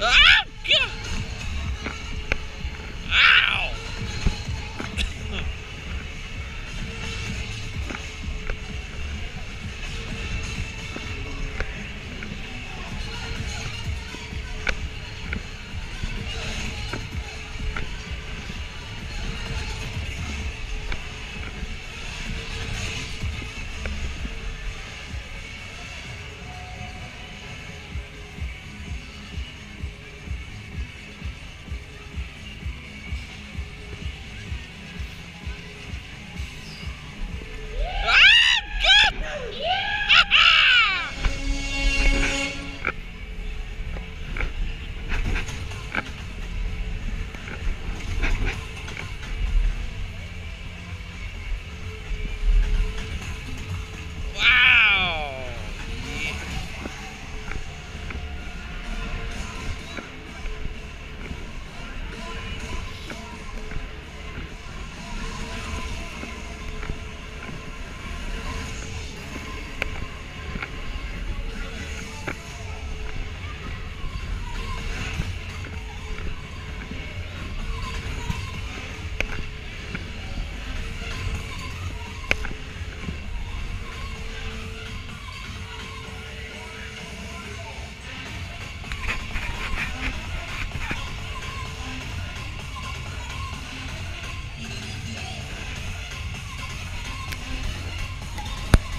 Ah!